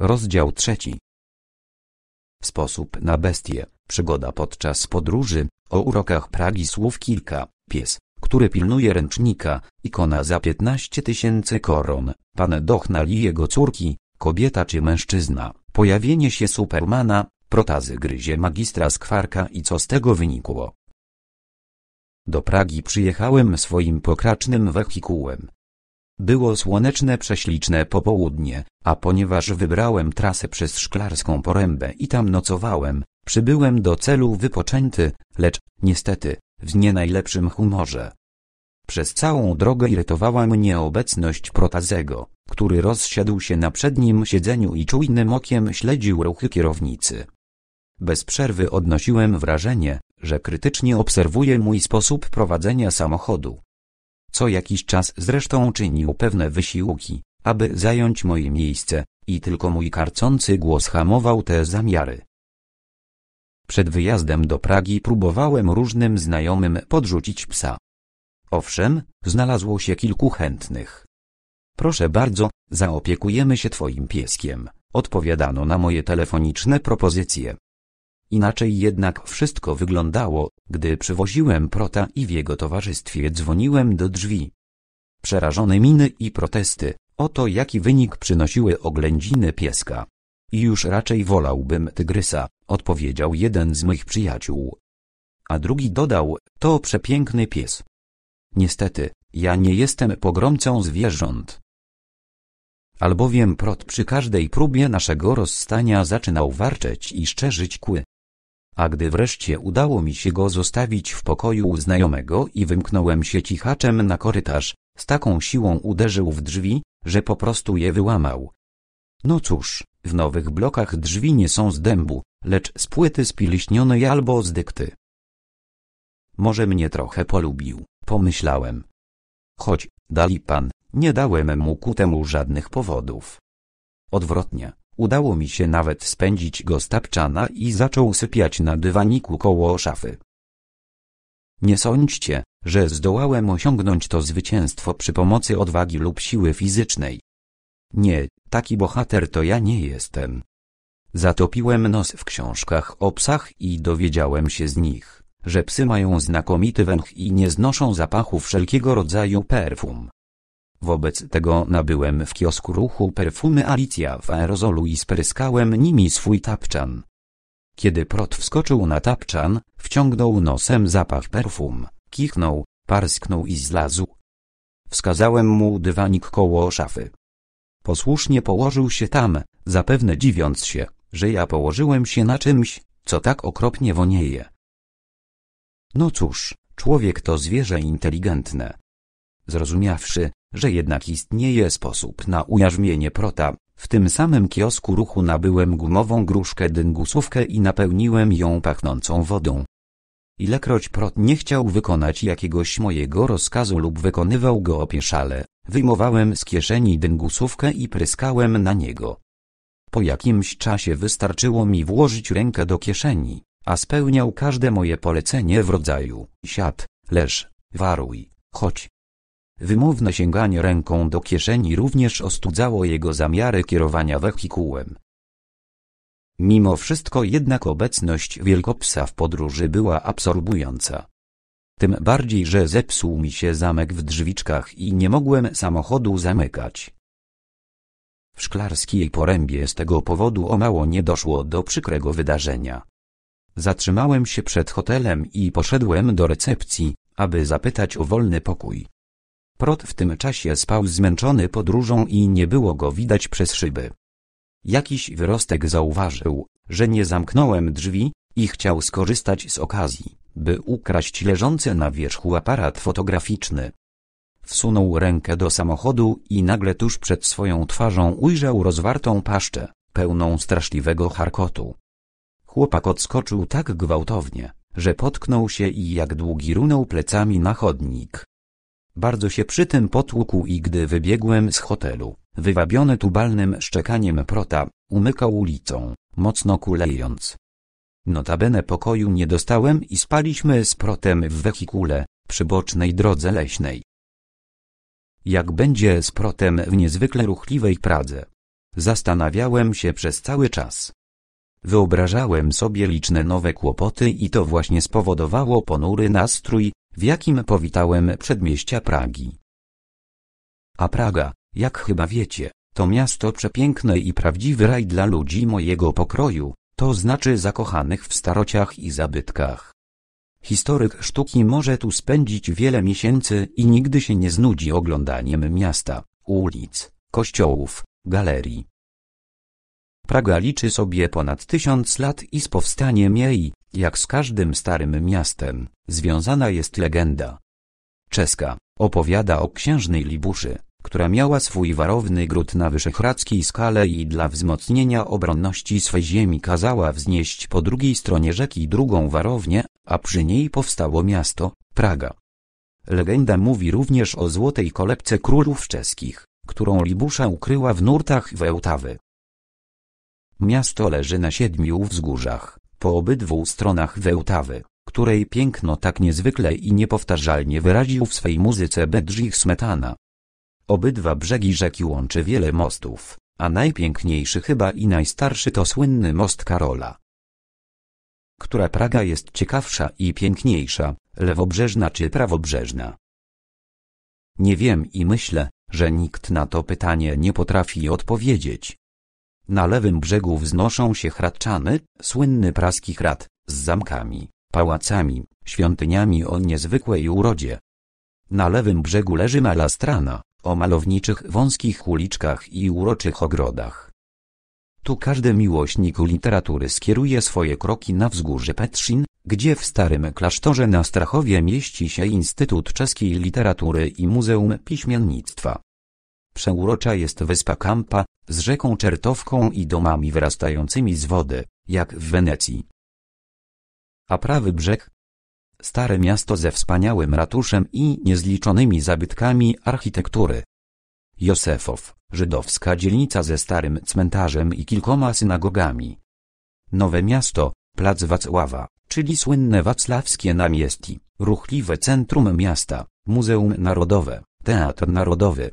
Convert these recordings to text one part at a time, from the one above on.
Rozdział trzeci. Sposób na bestię. Przygoda podczas podróży. O urokach Pragi słów kilka. Pies, który pilnuje ręcznika. Ikona za 15 tysięcy koron. Pan Dochnal i jego córki. Kobieta czy mężczyzna. Pojawienie się Supermana. Protazy gryzie magistra skwarka i co z tego wynikło. Do Pragi przyjechałem swoim pokracznym wehikułem. Było słoneczne prześliczne popołudnie, a ponieważ wybrałem trasę przez Szklarską Porębę i tam nocowałem, przybyłem do celu wypoczęty, lecz, niestety, w nie najlepszym humorze. Przez całą drogę irytowała mnie obecność Protazego, który rozsiadł się na przednim siedzeniu i czujnym okiem śledził ruchy kierownicy. Bez przerwy odnosiłem wrażenie, że krytycznie obserwuje mój sposób prowadzenia samochodu. Co jakiś czas zresztą czynił pewne wysiłki, aby zająć moje miejsce, i tylko mój karcący głos hamował te zamiary. Przed wyjazdem do Pragi próbowałem różnym znajomym podrzucić psa. Owszem, znalazło się kilku chętnych. Proszę bardzo, zaopiekujemy się twoim pieskiem, odpowiadano na moje telefoniczne propozycje. Inaczej jednak wszystko wyglądało, gdy przywoziłem prota i w jego towarzystwie dzwoniłem do drzwi. Przerażone miny i protesty, oto jaki wynik przynosiły oględziny pieska. I już raczej wolałbym tygrysa, odpowiedział jeden z moich przyjaciół. A drugi dodał, to przepiękny pies. Niestety, ja nie jestem pogromcą zwierząt. Albowiem prot przy każdej próbie naszego rozstania zaczynał warczeć i szczerzyć kły. A gdy wreszcie udało mi się go zostawić w pokoju u znajomego i wymknąłem się cichaczem na korytarz, z taką siłą uderzył w drzwi, że po prostu je wyłamał. No cóż, w nowych blokach drzwi nie są z dębu, lecz z płyty spiliśnionej albo z dykty. Może mnie trochę polubił, pomyślałem. Choć, dali pan, nie dałem mu ku temu żadnych powodów. Odwrotnie, Udało mi się nawet spędzić go z tapczana i zaczął sypiać na dywaniku koło szafy. Nie sądźcie, że zdołałem osiągnąć to zwycięstwo przy pomocy odwagi lub siły fizycznej. Nie, taki bohater to ja nie jestem. Zatopiłem nos w książkach o psach i dowiedziałem się z nich, że psy mają znakomity węch i nie znoszą zapachu wszelkiego rodzaju perfum. Wobec tego nabyłem w kiosku ruchu perfumy Alicja w aerozolu i spryskałem nimi swój tapczan. Kiedy prot wskoczył na tapczan, wciągnął nosem zapach perfum, kichnął, parsknął i zlazł. Wskazałem mu dywanik koło szafy. Posłusznie położył się tam, zapewne dziwiąc się, że ja położyłem się na czymś, co tak okropnie wonieje. No cóż, człowiek to zwierzę inteligentne. Zrozumiawszy, że jednak istnieje sposób na ujarzmienie prota. W tym samym kiosku ruchu nabyłem gumową gruszkę dyngusówkę i napełniłem ją pachnącą wodą. Ilekroć prot nie chciał wykonać jakiegoś mojego rozkazu lub wykonywał go opieszale, wyjmowałem z kieszeni dyngusówkę i pryskałem na niego. Po jakimś czasie wystarczyło mi włożyć rękę do kieszeni, a spełniał każde moje polecenie w rodzaju siad, leż, waruj, chodź, Wymowne sięganie ręką do kieszeni również ostudzało jego zamiary kierowania wehikułem. Mimo wszystko jednak obecność wielkopsa w podróży była absorbująca. Tym bardziej, że zepsuł mi się zamek w drzwiczkach i nie mogłem samochodu zamykać. W szklarskiej porębie z tego powodu o mało nie doszło do przykrego wydarzenia. Zatrzymałem się przed hotelem i poszedłem do recepcji, aby zapytać o wolny pokój. Prot w tym czasie spał zmęczony podróżą i nie było go widać przez szyby. Jakiś wyrostek zauważył, że nie zamknąłem drzwi i chciał skorzystać z okazji, by ukraść leżący na wierzchu aparat fotograficzny. Wsunął rękę do samochodu i nagle tuż przed swoją twarzą ujrzał rozwartą paszczę, pełną straszliwego charkotu. Chłopak odskoczył tak gwałtownie, że potknął się i jak długi runął plecami na chodnik. Bardzo się przy tym potłukł i gdy wybiegłem z hotelu, wywabiony tubalnym szczekaniem prota, umykał ulicą, mocno kulejąc. Notabene pokoju nie dostałem i spaliśmy z protem w wehikule, przy bocznej drodze leśnej. Jak będzie z protem w niezwykle ruchliwej Pradze? Zastanawiałem się przez cały czas. Wyobrażałem sobie liczne nowe kłopoty i to właśnie spowodowało ponury nastrój, w jakim powitałem przedmieścia Pragi. A Praga, jak chyba wiecie, to miasto przepiękne i prawdziwy raj dla ludzi mojego pokroju, to znaczy zakochanych w starociach i zabytkach. Historyk sztuki może tu spędzić wiele miesięcy i nigdy się nie znudzi oglądaniem miasta, ulic, kościołów, galerii. Praga liczy sobie ponad tysiąc lat i z powstaniem jej, jak z każdym starym miastem, związana jest legenda. Czeska opowiada o księżnej Libuszy, która miała swój warowny gród na wyszehradzkiej skale i dla wzmocnienia obronności swej ziemi kazała wznieść po drugiej stronie rzeki drugą warownię, a przy niej powstało miasto, Praga. Legenda mówi również o złotej kolebce królów czeskich, którą Libusza ukryła w nurtach Wełtawy. Miasto leży na siedmiu wzgórzach, po obydwu stronach Wełtawy, której piękno tak niezwykle i niepowtarzalnie wyraził w swej muzyce Bedrzich Smetana. Obydwa brzegi rzeki łączy wiele mostów, a najpiękniejszy chyba i najstarszy to słynny most Karola. Która Praga jest ciekawsza i piękniejsza, lewobrzeżna czy prawobrzeżna? Nie wiem i myślę, że nikt na to pytanie nie potrafi odpowiedzieć. Na lewym brzegu wznoszą się Hradczany, słynny praski Hrad, z zamkami, pałacami, świątyniami o niezwykłej urodzie. Na lewym brzegu leży Malastrana, o malowniczych wąskich uliczkach i uroczych ogrodach. Tu każdy miłośnik literatury skieruje swoje kroki na wzgórze Petrzin, gdzie w starym klasztorze na Strachowie mieści się Instytut Czeskiej Literatury i Muzeum Piśmiennictwa. Przeurocza jest wyspa Kampa, z rzeką Czertowką i domami wyrastającymi z wody, jak w Wenecji. A prawy brzeg? Stare miasto ze wspaniałym ratuszem i niezliczonymi zabytkami architektury. Józefow, żydowska dzielnica ze starym cmentarzem i kilkoma synagogami. Nowe miasto, plac Wacława, czyli słynne wacławskie namiesti, ruchliwe centrum miasta, Muzeum Narodowe, Teatr Narodowy,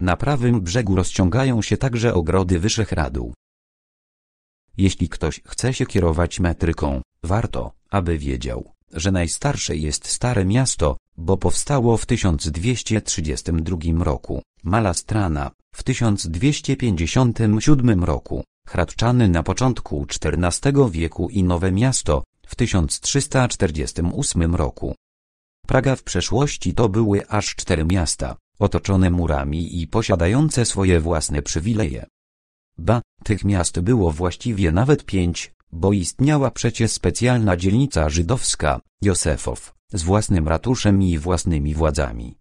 na prawym brzegu rozciągają się także ogrody Wyszehradu. Jeśli ktoś chce się kierować metryką, warto, aby wiedział, że najstarsze jest Stare Miasto, bo powstało w 1232 roku, Malastrana w 1257 roku, Hradczany na początku XIV wieku i Nowe Miasto w 1348 roku. Praga w przeszłości to były aż cztery miasta, otoczone murami i posiadające swoje własne przywileje. Ba, tych miast było właściwie nawet pięć, bo istniała przecież specjalna dzielnica żydowska, Józefow, z własnym ratuszem i własnymi władzami.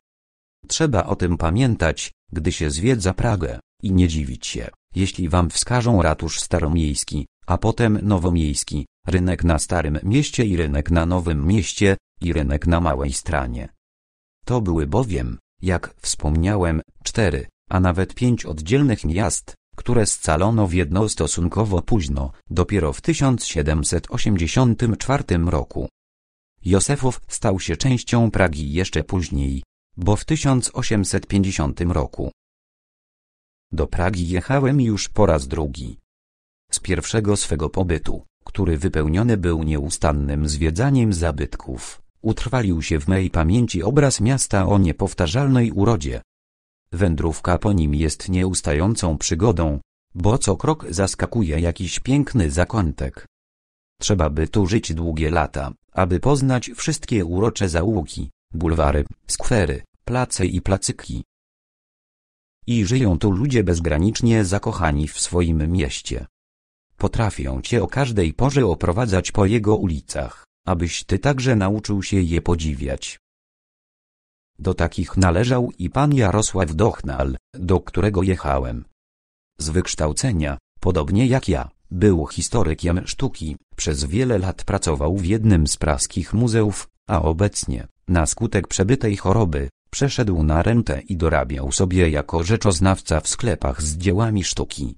Trzeba o tym pamiętać, gdy się zwiedza Pragę, i nie dziwić się, jeśli wam wskażą ratusz staromiejski, a potem nowomiejski, rynek na Starym Mieście i rynek na Nowym Mieście, i rynek na Małej Stranie. To były bowiem, jak wspomniałem, cztery, a nawet pięć oddzielnych miast, które scalono w jedno stosunkowo późno, dopiero w 1784 roku. Józefow stał się częścią Pragi jeszcze później, bo w 1850 roku. Do Pragi jechałem już po raz drugi. Z pierwszego swego pobytu, który wypełniony był nieustannym zwiedzaniem zabytków, utrwalił się w mej pamięci obraz miasta o niepowtarzalnej urodzie. Wędrówka po nim jest nieustającą przygodą, bo co krok zaskakuje jakiś piękny zakątek. Trzeba by tu żyć długie lata, aby poznać wszystkie urocze zaułki, bulwary, skwery, place i placyki. I żyją tu ludzie bezgranicznie zakochani w swoim mieście. Potrafią cię o każdej porze oprowadzać po jego ulicach abyś ty także nauczył się je podziwiać. Do takich należał i pan Jarosław Dochnal, do którego jechałem. Z wykształcenia, podobnie jak ja, był historykiem sztuki, przez wiele lat pracował w jednym z praskich muzeów, a obecnie, na skutek przebytej choroby, przeszedł na rentę i dorabiał sobie jako rzeczoznawca w sklepach z dziełami sztuki.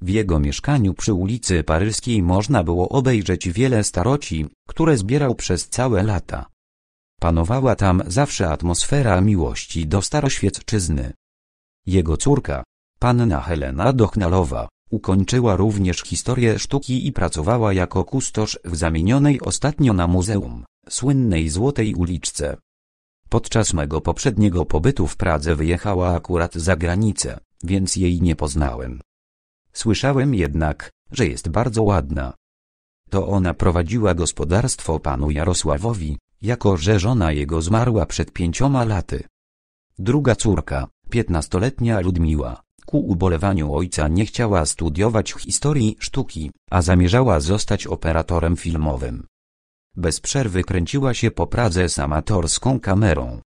W jego mieszkaniu przy ulicy Paryskiej można było obejrzeć wiele staroci, które zbierał przez całe lata. Panowała tam zawsze atmosfera miłości do staroświecczyzny. Jego córka, Panna Helena Dochnalowa ukończyła również historię sztuki i pracowała jako kustosz w zamienionej ostatnio na muzeum, słynnej Złotej Uliczce. Podczas mego poprzedniego pobytu w Pradze wyjechała akurat za granicę, więc jej nie poznałem. Słyszałem jednak, że jest bardzo ładna. To ona prowadziła gospodarstwo panu Jarosławowi, jako że żona jego zmarła przed pięcioma laty. Druga córka, piętnastoletnia Ludmiła, ku ubolewaniu ojca nie chciała studiować historii sztuki, a zamierzała zostać operatorem filmowym. Bez przerwy kręciła się po Pradze z amatorską kamerą.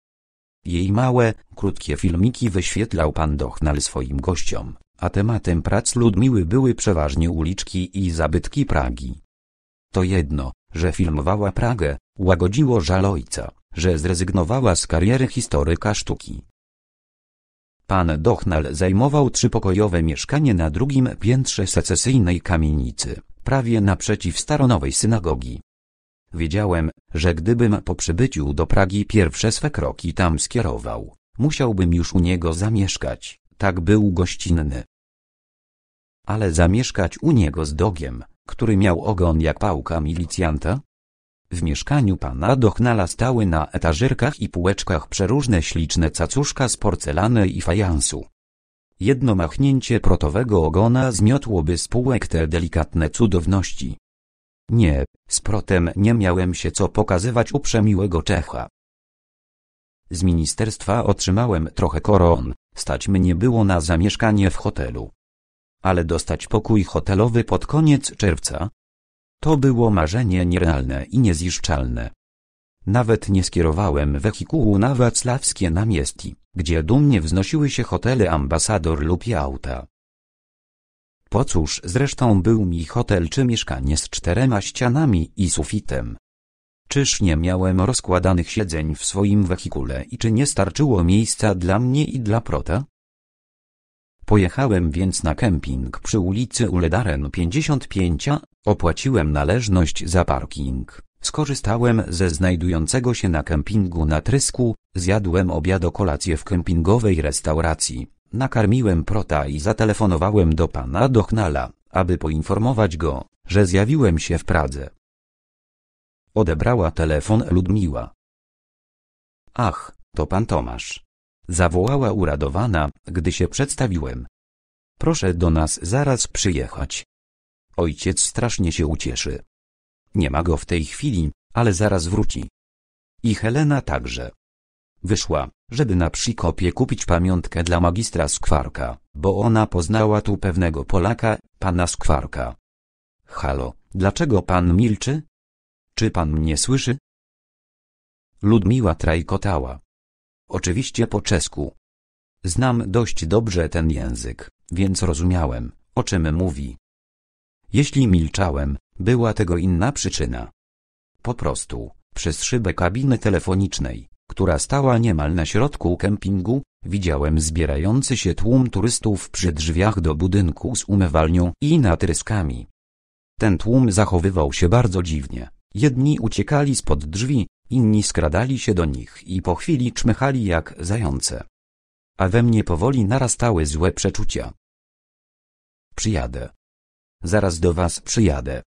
Jej małe, krótkie filmiki wyświetlał pan Dochnal swoim gościom, a tematem prac Ludmiły były przeważnie uliczki i zabytki Pragi. To jedno, że filmowała Pragę, łagodziło żal ojca, że zrezygnowała z kariery historyka sztuki. Pan Dochnal zajmował trzypokojowe mieszkanie na drugim piętrze secesyjnej kamienicy, prawie naprzeciw staronowej synagogi. Wiedziałem, że gdybym po przybyciu do Pragi pierwsze swe kroki tam skierował, musiałbym już u niego zamieszkać, tak był gościnny. Ale zamieszkać u niego z dogiem, który miał ogon jak pałka milicjanta? W mieszkaniu pana Dochnala stały na etażyrkach i półeczkach przeróżne śliczne cacuszka z porcelany i fajansu. Jedno machnięcie protowego ogona zmiotłoby z półek te delikatne cudowności. Nie, z protem nie miałem się co pokazywać u przemiłego Czecha. Z ministerstwa otrzymałem trochę koron, stać mnie było na zamieszkanie w hotelu. Ale dostać pokój hotelowy pod koniec czerwca, to było marzenie nierealne i niezniszczalne. Nawet nie skierowałem wehikułu na Wacławskie Namiesti, gdzie dumnie wznosiły się hotele Ambasador lub Jałta. Po cóż zresztą był mi hotel czy mieszkanie z czterema ścianami i sufitem? Czyż nie miałem rozkładanych siedzeń w swoim wehikule i czy nie starczyło miejsca dla mnie i dla prota? Pojechałem więc na kemping przy ulicy Uledaren 55, opłaciłem należność za parking, skorzystałem ze znajdującego się na kempingu na trysku, zjadłem obiad kolację w kempingowej restauracji, nakarmiłem prota i zatelefonowałem do pana Dochnala, aby poinformować go, że zjawiłem się w Pradze. Odebrała telefon Ludmiła. Ach, to pan Tomasz. Zawołała uradowana, gdy się przedstawiłem. Proszę do nas zaraz przyjechać. Ojciec strasznie się ucieszy. Nie ma go w tej chwili, ale zaraz wróci. I Helena także. Wyszła, żeby na przykopie kupić pamiątkę dla magistra Skwarka, bo ona poznała tu pewnego Polaka, pana Skwarka. Halo, dlaczego pan milczy? Czy pan mnie słyszy? Ludmiła trajkotała. Oczywiście po czesku. Znam dość dobrze ten język, więc rozumiałem, o czym mówi. Jeśli milczałem, była tego inna przyczyna. Po prostu, przez szybę kabiny telefonicznej, która stała niemal na środku kempingu, widziałem zbierający się tłum turystów przy drzwiach do budynku z umywalnią i natryskami. Ten tłum zachowywał się bardzo dziwnie. Jedni uciekali spod drzwi, inni skradali się do nich i po chwili czmychali jak zające. A we mnie powoli narastały złe przeczucia. Przyjadę. Zaraz do was przyjadę.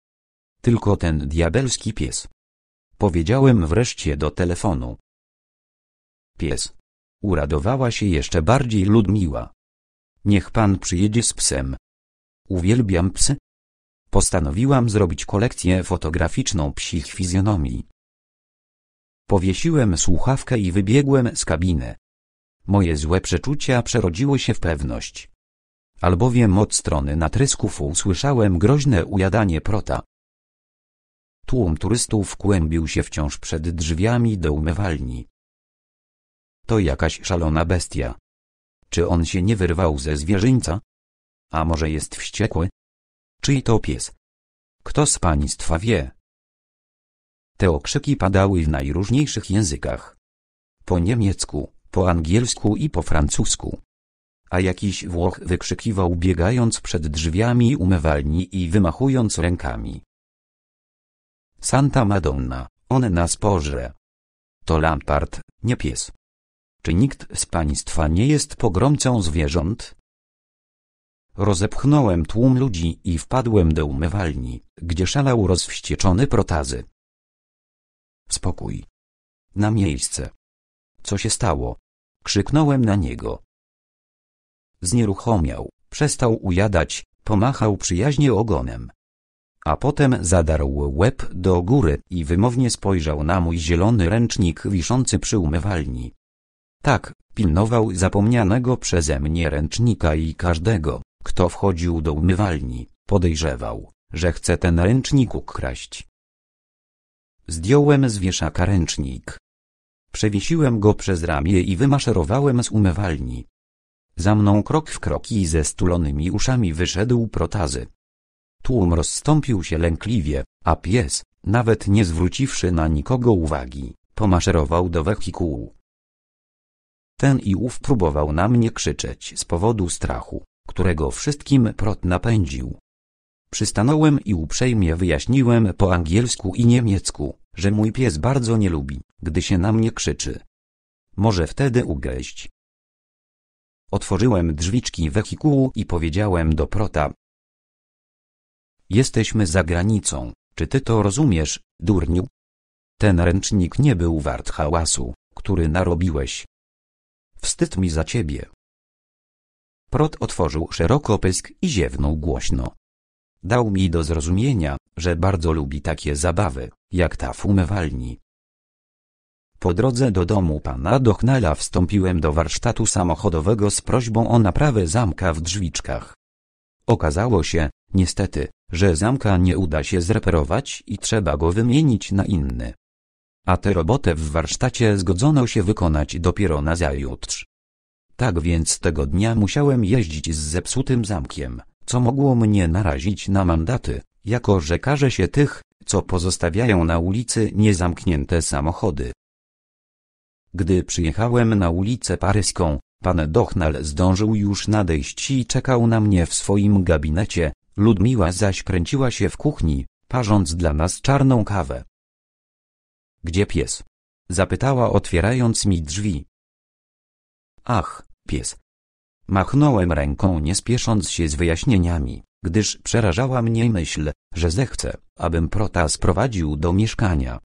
Tylko ten diabelski pies. Powiedziałem wreszcie do telefonu. Pies. Uradowała się jeszcze bardziej Ludmiła. Niech pan przyjedzie z psem. Uwielbiam psy. Postanowiłam zrobić kolekcję fotograficzną psich fizjonomii. Powiesiłem słuchawkę i wybiegłem z kabiny. Moje złe przeczucia przerodziły się w pewność. Albowiem od strony natrysków usłyszałem groźne ujadanie prota. Tłum turystów kłębił się wciąż przed drzwiami do umywalni. To jakaś szalona bestia. Czy on się nie wyrwał ze zwierzyńca? A może jest wściekły? Czyj to pies? Kto z państwa wie? Te okrzyki padały w najróżniejszych językach. Po niemiecku, po angielsku i po francusku. A jakiś Włoch wykrzykiwał biegając przed drzwiami umywalni i wymachując rękami. Santa Madonna, on nas pożre. To Lampart, nie pies. Czy nikt z państwa nie jest pogromcą zwierząt? Rozepchnąłem tłum ludzi i wpadłem do umywalni, gdzie szalał rozwścieczony protazy. Spokój. Na miejsce. Co się stało? Krzyknąłem na niego. Znieruchomiał, przestał ujadać, pomachał przyjaźnie ogonem. A potem zadarł łeb do góry i wymownie spojrzał na mój zielony ręcznik wiszący przy umywalni. Tak, pilnował zapomnianego przeze mnie ręcznika i każdego, kto wchodził do umywalni, podejrzewał, że chce ten ręcznik ukraść. Zdjąłem z wieszaka ręcznik. Przewiesiłem go przez ramię i wymaszerowałem z umywalni. Za mną krok w krok i ze stulonymi uszami wyszedł protazy. Tłum rozstąpił się lękliwie, a pies, nawet nie zwróciwszy na nikogo uwagi, pomaszerował do wehikułu. Ten i ów próbował na mnie krzyczeć z powodu strachu, którego wszystkim prot napędził. Przystanąłem i uprzejmie wyjaśniłem po angielsku i niemiecku, że mój pies bardzo nie lubi, gdy się na mnie krzyczy. Może wtedy ugryźć. Otworzyłem drzwiczki wehikułu i powiedziałem do prota. Jesteśmy za granicą, czy ty to rozumiesz, durniu? Ten ręcznik nie był wart hałasu, który narobiłeś. Wstyd mi za ciebie. Prot otworzył szeroko pysk i ziewnął głośno. Dał mi do zrozumienia, że bardzo lubi takie zabawy, jak ta w umywalni. Po drodze do domu pana Dochnala wstąpiłem do warsztatu samochodowego z prośbą o naprawę zamka w drzwiczkach. Okazało się, niestety, że zamka nie uda się zreperować i trzeba go wymienić na inny. A tę robotę w warsztacie zgodzono się wykonać dopiero na zajutrz. Tak więc tego dnia musiałem jeździć z zepsutym zamkiem, co mogło mnie narazić na mandaty, jako że karze się tych, co pozostawiają na ulicy niezamknięte samochody. Gdy przyjechałem na ulicę paryską, pan Dochnal zdążył już nadejść i czekał na mnie w swoim gabinecie, Ludmiła zaś kręciła się w kuchni, parząc dla nas czarną kawę. Gdzie pies? Zapytała otwierając mi drzwi. Ach, pies. Machnąłem ręką nie spiesząc się z wyjaśnieniami, gdyż przerażała mnie myśl, że zechce, abym prota sprowadził do mieszkania.